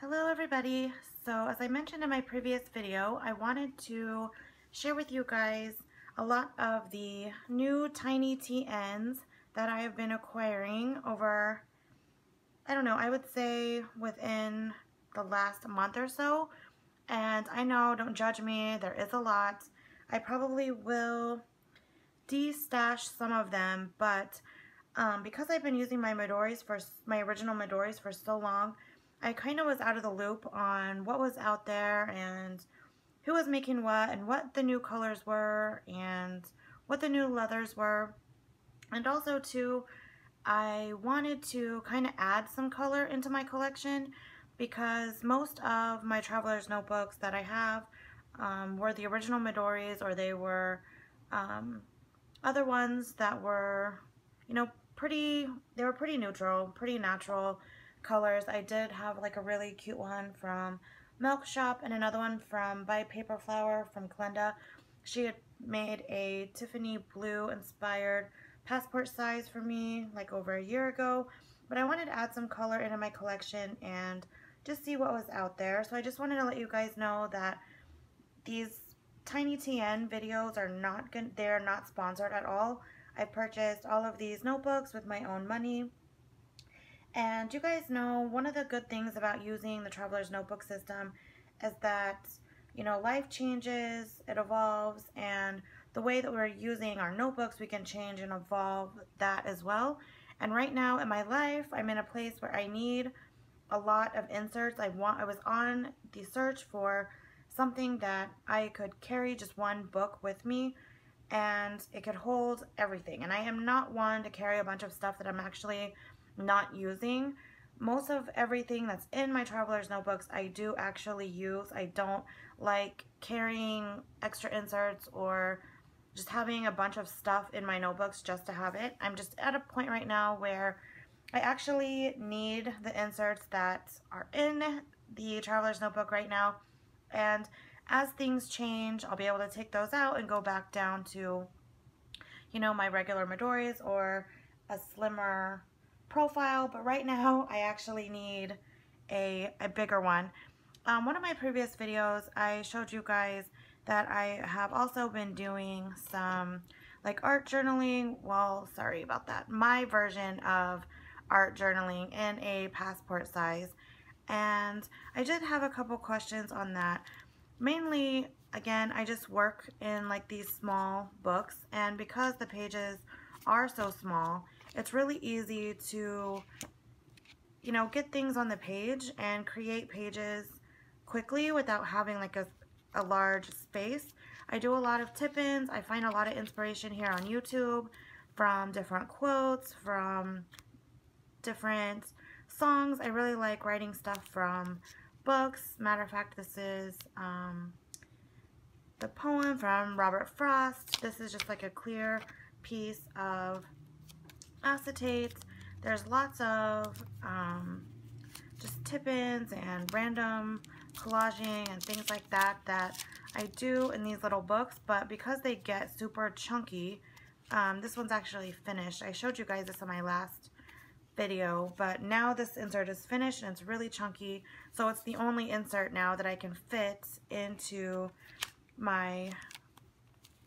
Hello everybody. So as I mentioned in my previous video, I wanted to share with you guys a lot of the new Tiny TNs that I have been acquiring over, I don't know, I would say within the last month or so. And I know, don't judge me, there is a lot. I probably will de-stash some of them, but um, because I've been using my Midoris for my original Midoris for so long, I kind of was out of the loop on what was out there and who was making what and what the new colors were and what the new leathers were. And also too, I wanted to kind of add some color into my collection because most of my traveler's notebooks that I have um, were the original Midoris or they were um, other ones that were, you know, pretty, they were pretty neutral, pretty natural colors. I did have like a really cute one from Milk Shop and another one from By Paper Flower from Glenda. She had made a Tiffany blue inspired passport size for me like over a year ago. But I wanted to add some color into my collection and just see what was out there. So I just wanted to let you guys know that these Tiny TN videos are not good. They're not sponsored at all. I purchased all of these notebooks with my own money. And you guys know one of the good things about using the Traveler's Notebook system is that, you know, life changes, it evolves, and the way that we're using our notebooks, we can change and evolve that as well. And right now in my life, I'm in a place where I need a lot of inserts. I want I was on the search for something that I could carry just one book with me and it could hold everything. And I am not one to carry a bunch of stuff that I'm actually not using. Most of everything that's in my traveler's notebooks I do actually use. I don't like carrying extra inserts or just having a bunch of stuff in my notebooks just to have it. I'm just at a point right now where I actually need the inserts that are in the traveler's notebook right now and as things change I'll be able to take those out and go back down to you know my regular Midoris or a slimmer profile, but right now I actually need a, a bigger one. Um, one of my previous videos, I showed you guys that I have also been doing some like art journaling. Well, sorry about that. My version of art journaling in a passport size. And I did have a couple questions on that. Mainly, again, I just work in like these small books. And because the pages are so small, it's really easy to, you know, get things on the page and create pages quickly without having like a, a large space. I do a lot of tip-ins. I find a lot of inspiration here on YouTube from different quotes, from different songs. I really like writing stuff from books. Matter of fact, this is um, the poem from Robert Frost. This is just like a clear piece of acetate. There's lots of um, just tip-ins and random collaging and things like that that I do in these little books, but because they get super chunky, um, this one's actually finished. I showed you guys this in my last video, but now this insert is finished and it's really chunky, so it's the only insert now that I can fit into my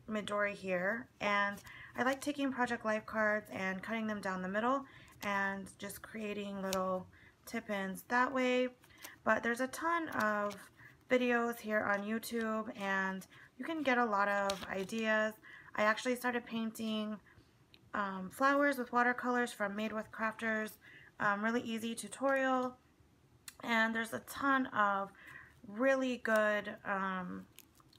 Midori here, and I like taking Project Life cards and cutting them down the middle and just creating little tip-ins that way. But there's a ton of videos here on YouTube and you can get a lot of ideas. I actually started painting um, flowers with watercolors from Made with Crafters. Um, really easy tutorial. And there's a ton of really good um,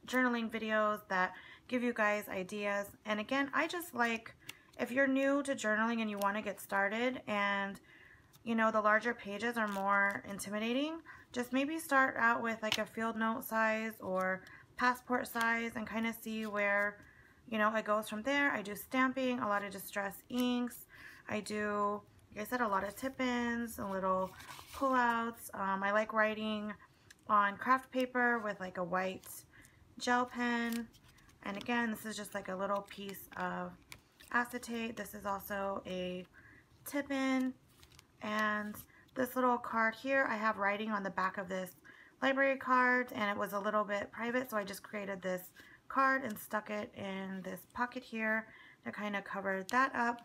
journaling videos that give you guys ideas. And again, I just like, if you're new to journaling and you want to get started and, you know, the larger pages are more intimidating, just maybe start out with like a field note size or passport size and kind of see where, you know, it goes from there. I do stamping, a lot of distress inks. I do, like I said, a lot of tip-ins, a little pullouts. Um, I like writing on craft paper with like a white gel pen. And again, this is just like a little piece of acetate. This is also a tip-in. And this little card here, I have writing on the back of this library card and it was a little bit private so I just created this card and stuck it in this pocket here to kind of cover that up.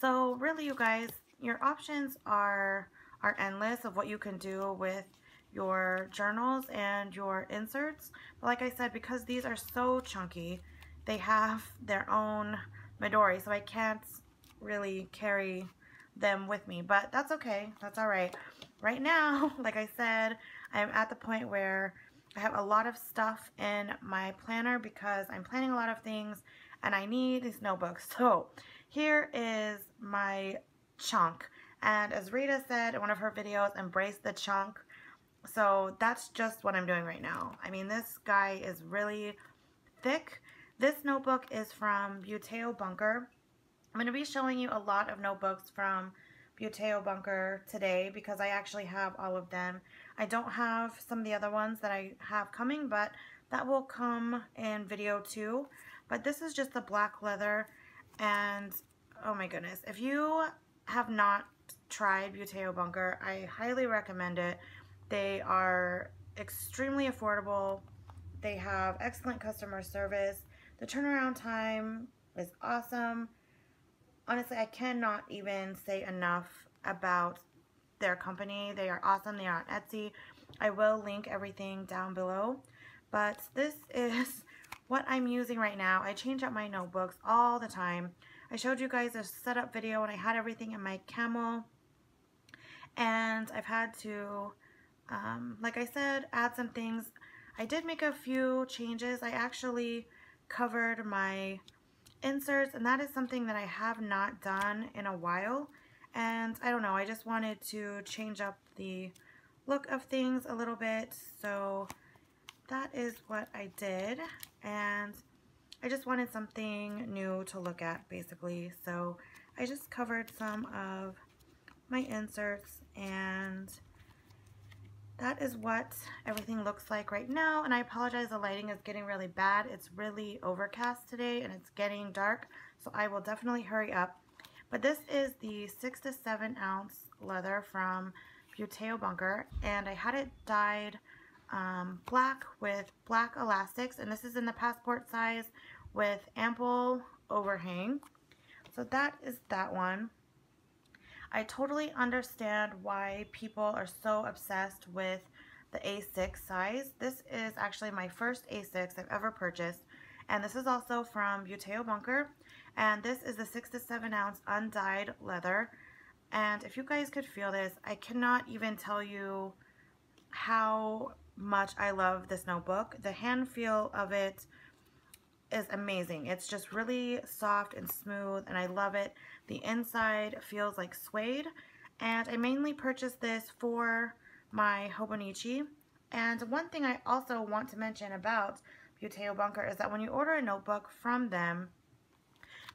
So really you guys, your options are, are endless of what you can do with your journals and your inserts. But like I said, because these are so chunky, they have their own Midori, so I can't really carry them with me, but that's okay. That's all right. Right now, like I said, I'm at the point where I have a lot of stuff in my planner because I'm planning a lot of things and I need these notebooks. So here is my chunk. And as Rita said in one of her videos, embrace the chunk. So that's just what I'm doing right now. I mean, this guy is really thick. This notebook is from Buteo Bunker. I'm going to be showing you a lot of notebooks from Buteo Bunker today because I actually have all of them. I don't have some of the other ones that I have coming, but that will come in video two. But this is just the black leather and oh my goodness, if you have not tried Buteo Bunker, I highly recommend it. They are extremely affordable. They have excellent customer service. The turnaround time is awesome. Honestly, I cannot even say enough about their company. They are awesome. They are on Etsy. I will link everything down below. But this is what I'm using right now. I change up my notebooks all the time. I showed you guys a setup video and I had everything in my camel. And I've had to, um, like I said, add some things. I did make a few changes. I actually covered my inserts and that is something that I have not done in a while. And I don't know, I just wanted to change up the look of things a little bit. So that is what I did. And I just wanted something new to look at basically. So I just covered some of my inserts and that is what everything looks like right now. And I apologize, the lighting is getting really bad. It's really overcast today and it's getting dark. So I will definitely hurry up. But this is the six to seven ounce leather from Buteo Bunker. And I had it dyed um, black with black elastics. And this is in the passport size with ample overhang. So that is that one. I totally understand why people are so obsessed with the A6 size. This is actually my first A6 I've ever purchased. And this is also from Buteo Bunker. And this is the 6 to 7 ounce undyed leather. And if you guys could feel this, I cannot even tell you how much I love this notebook. The hand feel of it is amazing. It's just really soft and smooth and I love it. The inside feels like suede and I mainly purchased this for my Hobonichi. And one thing I also want to mention about Buteo Bunker is that when you order a notebook from them,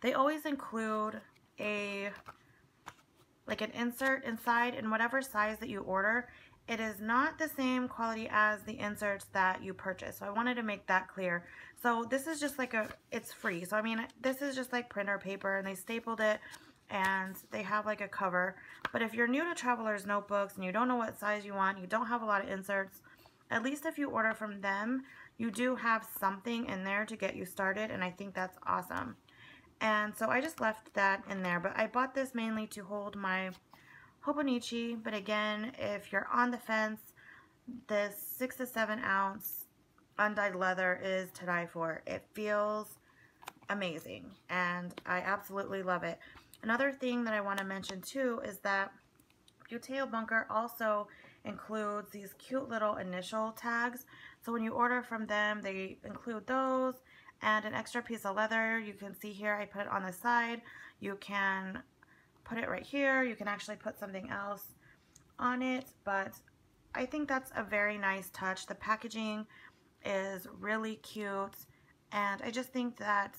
they always include a like an insert inside in whatever size that you order. It is not the same quality as the inserts that you purchase. So I wanted to make that clear. So this is just like a, it's free. So I mean, this is just like printer paper and they stapled it and they have like a cover. But if you're new to Traveler's Notebooks and you don't know what size you want, you don't have a lot of inserts, at least if you order from them, you do have something in there to get you started and I think that's awesome. And so I just left that in there, but I bought this mainly to hold my Hobonichi, but again, if you're on the fence, this six to seven ounce undyed leather is to die for. It feels amazing and I absolutely love it. Another thing that I want to mention too is that Buteo Bunker also includes these cute little initial tags. So when you order from them, they include those and an extra piece of leather. You can see here I put it on the side. You can put it right here. You can actually put something else on it, but I think that's a very nice touch. The packaging is really cute, and I just think that,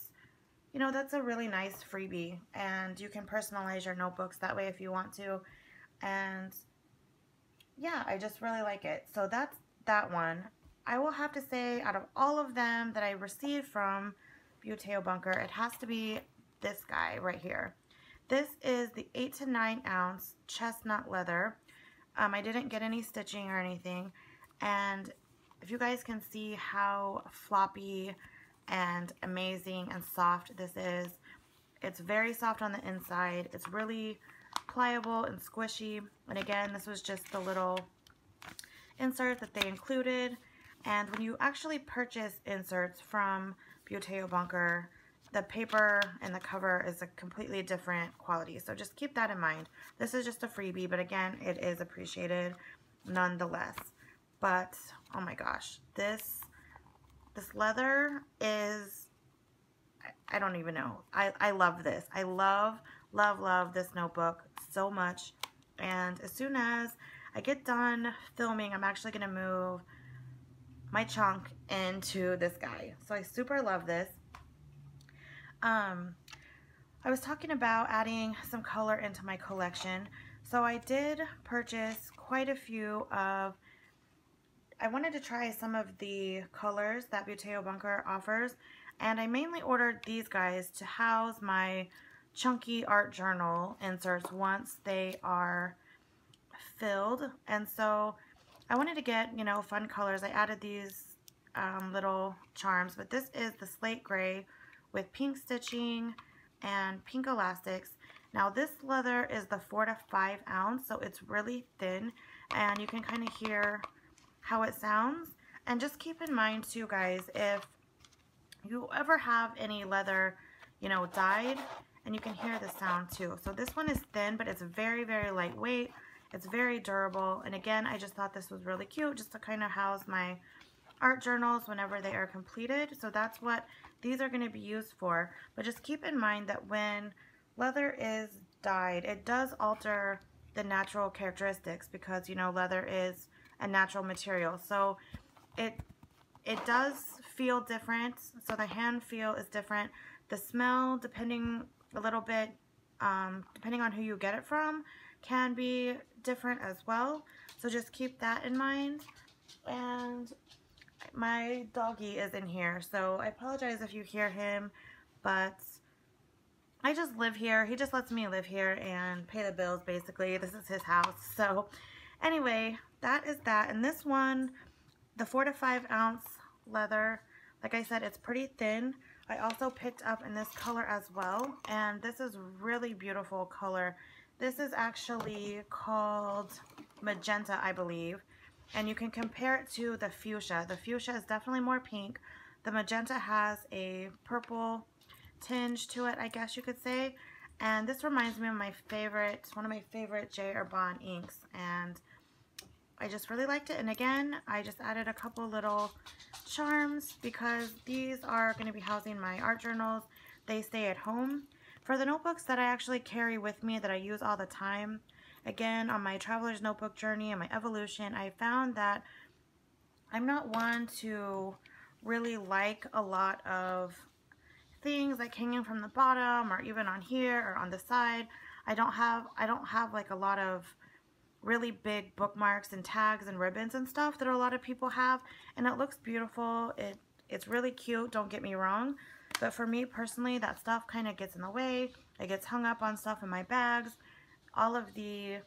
you know, that's a really nice freebie, and you can personalize your notebooks that way if you want to, and yeah, I just really like it. So that's that one. I will have to say, out of all of them that I received from Buteo Bunker, it has to be this guy right here. This is the 8 to 9 ounce chestnut leather. Um, I didn't get any stitching or anything. And if you guys can see how floppy and amazing and soft this is, it's very soft on the inside. It's really pliable and squishy. And again, this was just the little insert that they included. And when you actually purchase inserts from Buteo Bunker, the paper and the cover is a completely different quality. So just keep that in mind. This is just a freebie, but again, it is appreciated nonetheless. But, oh my gosh, this, this leather is, I, don't even know. I, I love this. I love, love, love this notebook so much. And as soon as I get done filming, I'm actually going to move my chunk into this guy. So I super love this. Um, I was talking about adding some color into my collection. So I did purchase quite a few of, I wanted to try some of the colors that Buteo Bunker offers. And I mainly ordered these guys to house my chunky art journal inserts once they are filled. And so I wanted to get, you know, fun colors. I added these um, little charms, but this is the slate gray with pink stitching and pink elastics. Now this leather is the 4 to 5 ounce, so it's really thin, and you can kind of hear how it sounds. And just keep in mind too, guys, if you ever have any leather, you know, dyed, and you can hear the sound too. So this one is thin, but it's very, very lightweight. It's very durable. And again, I just thought this was really cute just to kind of house my art journals whenever they are completed. So that's what these are going to be used for. But just keep in mind that when leather is dyed, it does alter the natural characteristics because, you know, leather is a natural material. So it it does feel different. So the hand feel is different. The smell, depending a little bit, um, depending on who you get it from, can be different as well. So just keep that in mind. And my doggy is in here, so I apologize if you hear him, but I just live here. He just lets me live here and pay the bills, basically. This is his house. So anyway, that is that. And this one, the 4 to 5 ounce leather, like I said, it's pretty thin. I also picked up in this color as well, and this is really beautiful color. This is actually called Magenta, I believe. And you can compare it to the fuchsia. The fuchsia is definitely more pink. The magenta has a purple tinge to it, I guess you could say. And this reminds me of my favorite, one of my favorite J. Herbin inks. And I just really liked it. And again, I just added a couple little charms because these are going to be housing my art journals. They stay at home. For the notebooks that I actually carry with me that I use all the time, again, on my traveler's notebook journey and my evolution, I found that I'm not one to really like a lot of things like hanging from the bottom or even on here or on the side. I don't have I don't have like a lot of really big bookmarks and tags and ribbons and stuff that a lot of people have and it looks beautiful. It it's really cute, don't get me wrong. But for me personally, that stuff kind of gets in the way. It gets hung up on stuff in my bags. All of the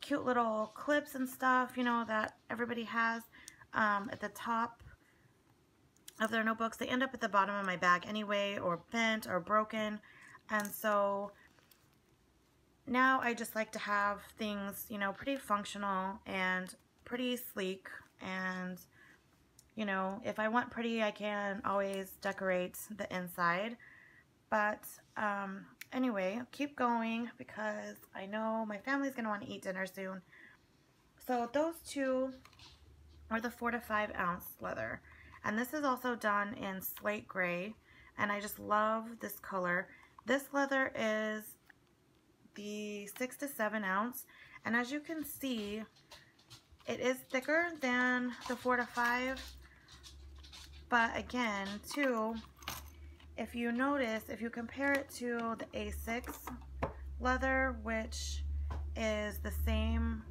cute little clips and stuff, you know, that everybody has um, at the top of their notebooks. They end up at the bottom of my bag anyway, or bent or broken. And so now I just like to have things, you know, pretty functional and pretty sleek and you know, if I want pretty, I can always decorate the inside. But um, anyway, keep going because I know my family's going to want to eat dinner soon. So those two are the 4 to 5 ounce leather. And this is also done in slate gray. And I just love this color. This leather is the 6 to 7 ounce. And as you can see, it is thicker than the 4 to 5 but again, too, if you notice, if you compare it to the A6 leather, which is the same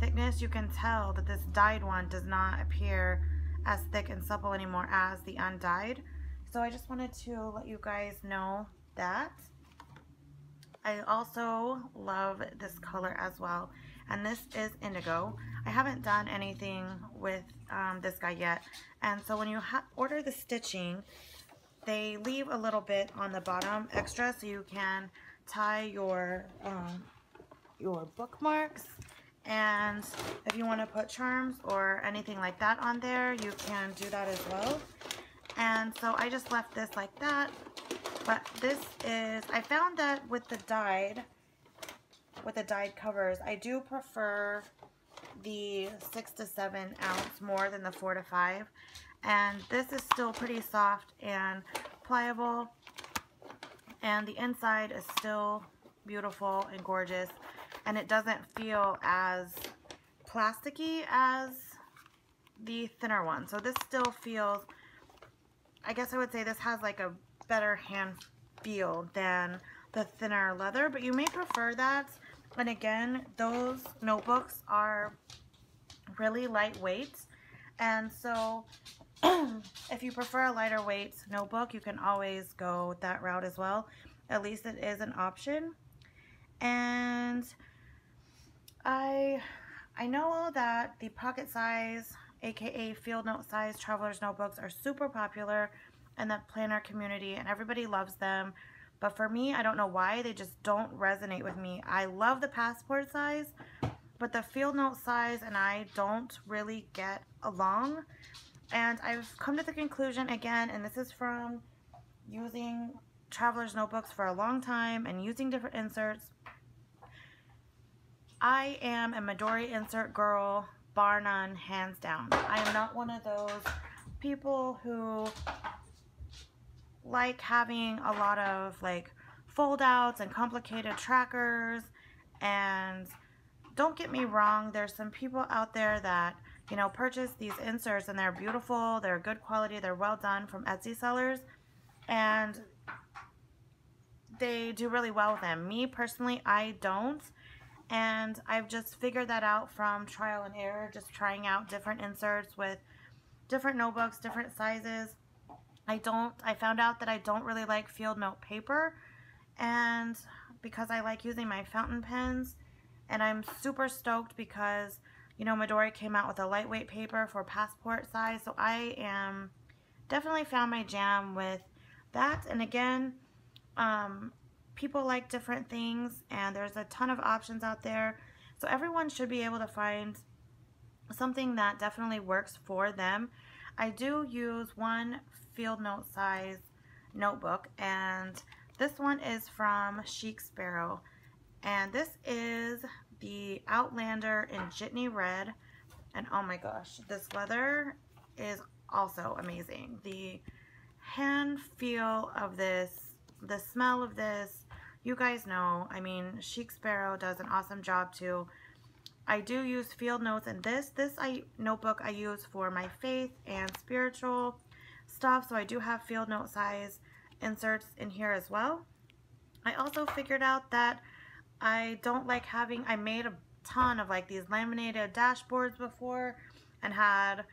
thickness, you can tell that this dyed one does not appear as thick and supple anymore as the undyed. So I just wanted to let you guys know that. I also love this color as well. And this is indigo. I haven't done anything with um, this guy yet. And so when you order the stitching, they leave a little bit on the bottom extra so you can tie your um, your bookmarks and if you want to put charms or anything like that on there you can do that as well and so I just left this like that but this is I found that with the dyed with the dyed covers I do prefer the six to seven ounce more than the four to five. And this is still pretty soft and pliable. And the inside is still beautiful and gorgeous. And it doesn't feel as plasticky as the thinner one. So this still feels I guess I would say this has like a better hand feel than the thinner leather but you may prefer that and again those notebooks are really lightweight and so if you prefer a lighter weight notebook, you can always go that route as well. At least it is an option. And I, I know that the pocket size, aka field note size traveler's notebooks are super popular in the planner community and everybody loves them. But for me, I don't know why, they just don't resonate with me. I love the passport size, but the field note size and I don't really get along. And I've come to the conclusion again, and this is from using traveler's notebooks for a long time and using different inserts. I am a Midori insert girl, bar none, hands down. I am not one of those people who like having a lot of like fold outs and complicated trackers and don't get me wrong, there's some people out there that you know, purchase these inserts and they're beautiful, they're good quality, they're well done from Etsy sellers. And they do really well with them. Me personally, I don't. And I've just figured that out from trial and error, just trying out different inserts with different notebooks, different sizes. I don't, I found out that I don't really like field note paper. And because I like using my fountain pens. And I'm super stoked because you know, Midori came out with a lightweight paper for passport size. So I am definitely found my jam with that. And again, um, people like different things and there's a ton of options out there. So everyone should be able to find something that definitely works for them. I do use one field note size notebook and this one is from Chic Sparrow and this is the Outlander in Jitney Red. And oh my gosh, this leather is also amazing. The hand feel of this, the smell of this, you guys know, I mean, Chic Sparrow does an awesome job too. I do use field notes in this. This I notebook I use for my faith and spiritual stuff, so I do have field note size inserts in here as well. I also figured out that I don't like having, I made a ton of like these laminated dashboards before and had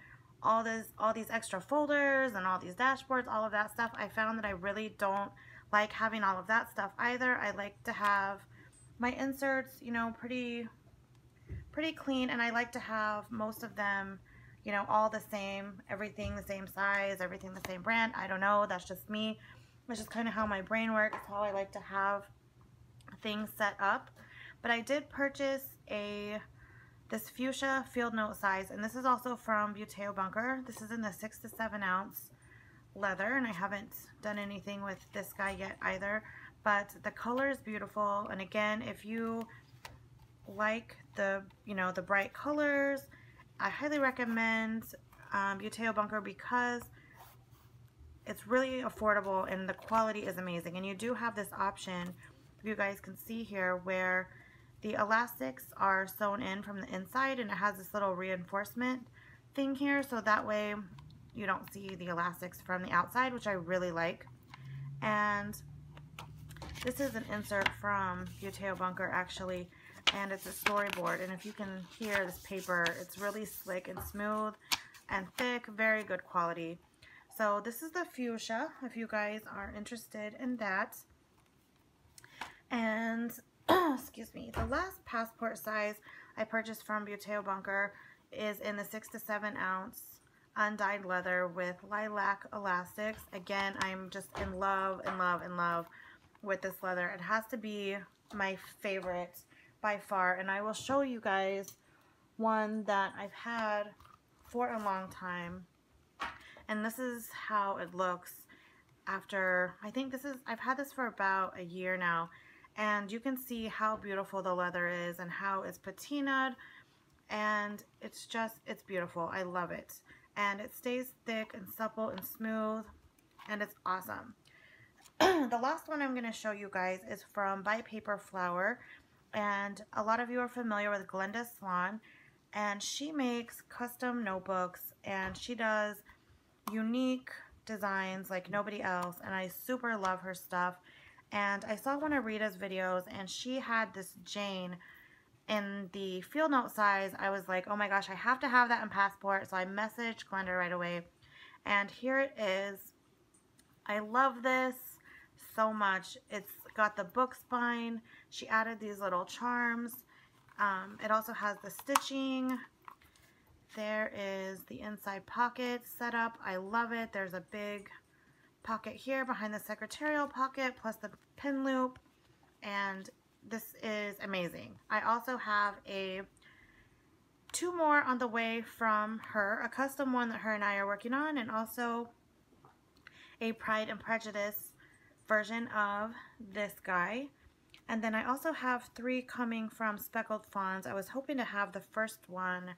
all this, all these extra folders and all these dashboards, all of that stuff. I found that I really don't like having all of that stuff either. I like to have my inserts, you know, pretty, pretty clean and I like to have most of them, you know, all the same, everything the same size, everything the same brand. I don't know, that's just me. Which is kind of how my brain works, how I like to have things set up. But I did purchase a this fuchsia field note size, and this is also from Buteo Bunker. This is in the six to seven ounce leather, and I haven't done anything with this guy yet either. But the color is beautiful, and again, if you like the you know the bright colors, I highly recommend um, Buteo Bunker because it's really affordable and the quality is amazing. And you do have this option you guys can see here where the elastics are sewn in from the inside and it has this little reinforcement thing here. So that way you don't see the elastics from the outside which I really like. And this is an insert from Buteo Bunker actually and it's a storyboard and if you can hear this paper it's really slick and smooth and thick very good quality so this is the fuchsia if you guys are interested in that And, excuse me, the last passport size I purchased from Buteo Bunker is in the 6 to 7 ounce undyed leather with lilac elastics. Again, I'm just in love, in love, in love with this leather. It has to be my favorite by far. And I will show you guys one that I've had for a long time. And this is how it looks after, I think this is, I've had this for about a year now. And you can see how beautiful the leather is and how it's patinaed. And it's just, it's beautiful. I love it. And it stays thick and supple and smooth. And it's awesome. the last one I'm going to show you guys is from By Paper Flower. And a lot of you are familiar with Glenda Swan. And she makes custom notebooks. And she does unique designs like nobody else. And I super love her stuff. And I saw one of Rita's videos. And she had this Jane in the field note size. I was like, oh my gosh, I have to have that in Passport. So I messaged Glenda right away. And here it is. I love this so much. It's got the book spine. She added these little charms. Um, it also has the stitching. There is the inside pocket set up. I love it. There's a big pocket here behind the secretarial pocket plus the pin loop. And this is amazing. I also have a two more on the way from her, a custom one that her and I are working on, and also a Pride and Prejudice version of this guy. And then I also have three coming from Speckled Fawns. I was hoping to have the first one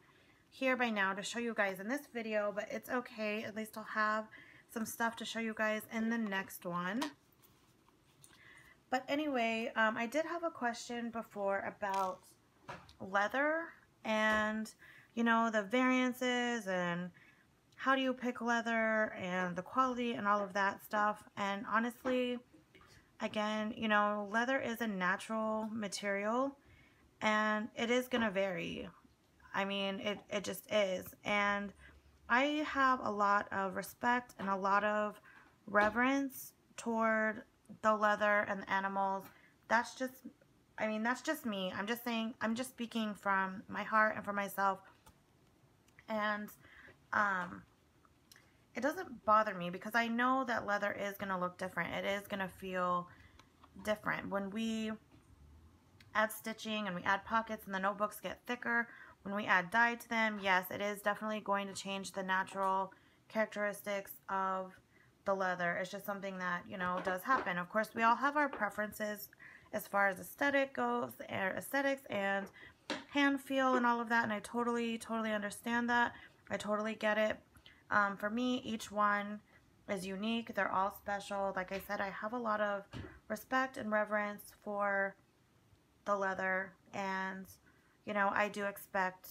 here by now to show you guys in this video, but it's okay. At least I'll have some stuff to show you guys in the next one. But anyway, um, I did have a question before about leather and, you know, the variances and how do you pick leather and the quality and all of that stuff. And honestly, again, you know, leather is a natural material and it is going to vary. I mean, it, it just is. And I have a lot of respect and a lot of reverence toward the leather and the animals. That's just, I mean, that's just me. I'm just saying, I'm just speaking from my heart and for myself. And, um, it doesn't bother me because I know that leather is going to look different. It is going to feel different. When we add stitching and we add pockets and the notebooks get thicker, when we add dye to them, yes, it is definitely going to change the natural characteristics of the leather. It's just something that, you know, does happen. Of course, we all have our preferences as far as aesthetic goes, er, aesthetics and hand feel and all of that, and I totally, totally understand that. I totally get it. Um, for me, each one is unique. They're all special. Like I said, I have a lot of respect and reverence for the leather and, you know, I do expect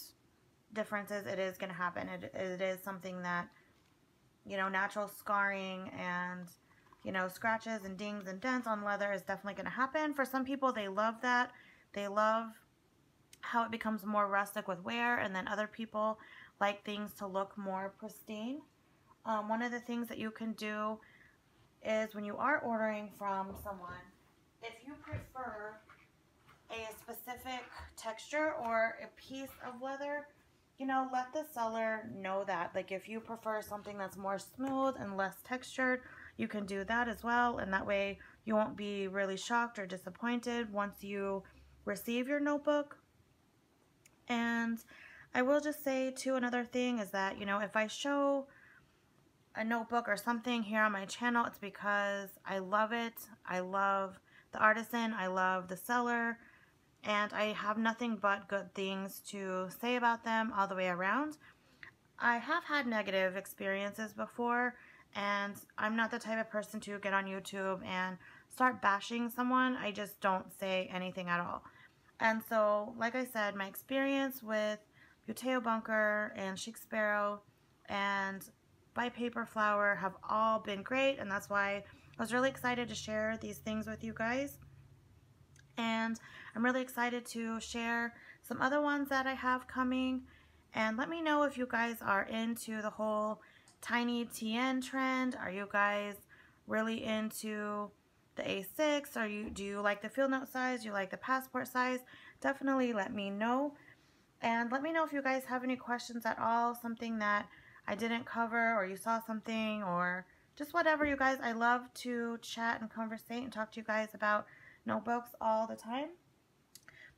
differences. It is going to happen. It, it is something that, you know, natural scarring and, you know, scratches and dings and dents on leather is definitely going to happen. For some people, they love that. They love how it becomes more rustic with wear and then other people like things to look more pristine. Um, one of the things that you can do is when you are ordering from someone, if you prefer a specific texture or a piece of leather, you know, let the seller know that. Like if you prefer something that's more smooth and less textured, you can do that as well. And that way you won't be really shocked or disappointed once you receive your notebook. And I will just say too another thing is that, you know, if I show a notebook or something here on my channel, it's because I love it. I love the artisan. I love the seller. And I have nothing but good things to say about them all the way around. I have had negative experiences before. And I'm not the type of person to get on YouTube and start bashing someone. I just don't say anything at all. And so, like I said, my experience with Buteo Bunker and Chic Sparrow and By Paper Flower have all been great and that's why I was really excited to share these things with you guys. And I'm really excited to share some other ones that I have coming. And let me know if you guys are into the whole tiny TN trend. Are you guys really into the A6 or you do you like the field note size, you like the passport size, definitely let me know. And let me know if you guys have any questions at all, something that I didn't cover or you saw something or just whatever you guys. I love to chat and conversate and talk to you guys about notebooks all the time.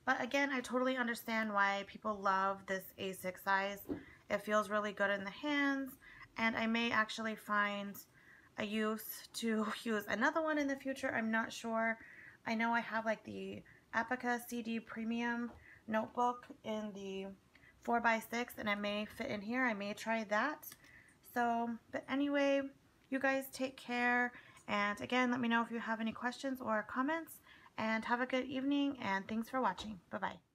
But again, I totally understand why people love this A6 size. It feels really good in the hands and I may actually find a use to use another one in the future. I'm not sure. I know I have like the Apica CD Premium notebook in the 4x6 and it may fit in here. I may try that. So, but anyway, you guys take care. And again, let me know if you have any questions or comments. And have a good evening and thanks for watching. Bye-bye.